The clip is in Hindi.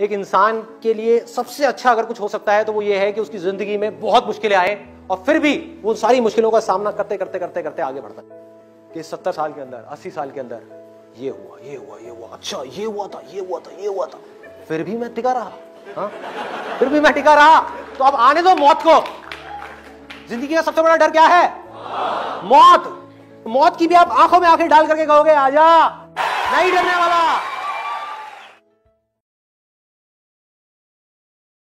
एक इंसान के लिए सबसे अच्छा अगर कुछ हो सकता है तो वो ये है कि उसकी ज़िंदगी में बहुत मुश्किलें आए और फिर भी वो सारी मुश्किलों का सामना करते करते करते करते आगे बढ़ता है। कि सत्तर साल के अंदर, अस्सी साल के अंदर ये हुआ ये हुआ ये हुआ अच्छा ये हुआ था, ये हुआ था, ये हुआ था। फिर भी मैं टिका रहा, हा? फिर भी मैं टिका रहा। तो अब आने दो मौत को। ज़िंदगी का सबसे बड़ा डर क्या है? मौत। मौत की भी आप आँखों में आँखें डाल करके कहोगे, आजा। नहीं डरने वाला।